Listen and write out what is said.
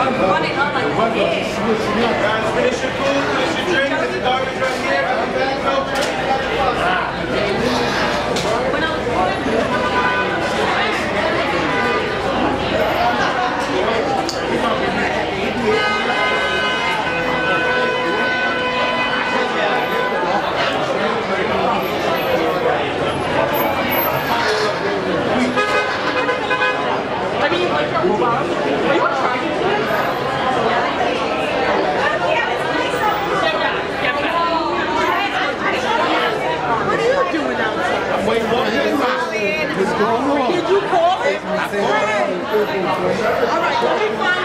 I'm running. I'm like, yeah. Guys, finish your food. Did you call it? I called it. All right, let me find